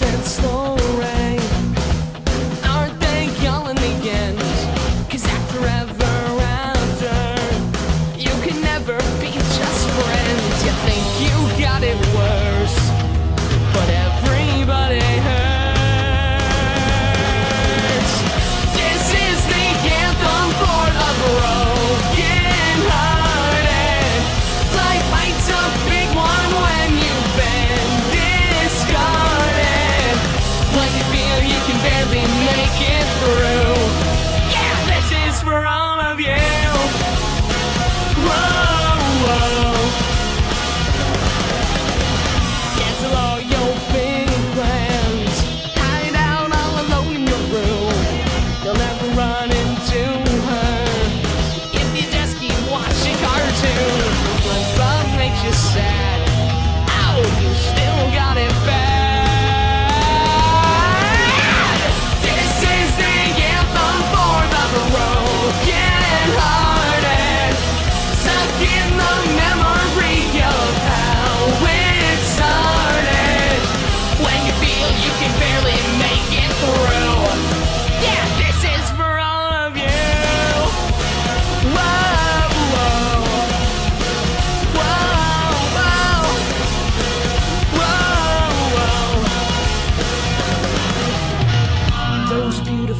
and slow rain. Aren't they yelling after ever after, you can never be just friends. You think you got it worse.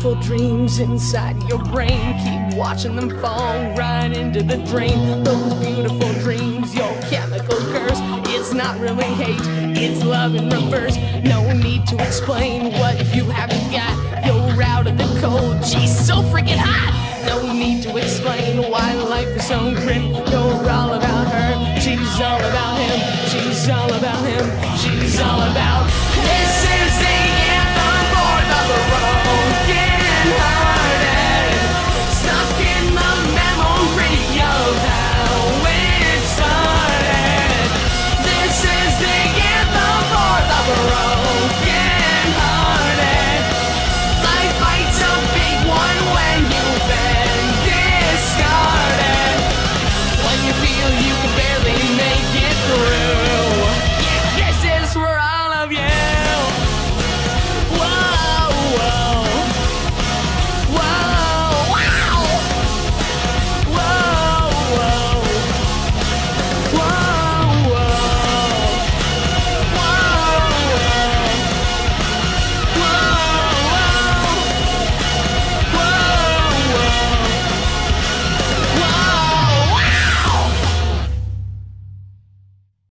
Beautiful dreams inside your brain, keep watching them fall right into the drain. Those beautiful dreams, your chemical curse. It's not really hate, it's love in reverse. No need to explain what you haven't got. You're out of the cold, she's so freaking hot. No need to explain why life is so grim. You're all about her, she's all about him. She's all about him, she's all about. This is the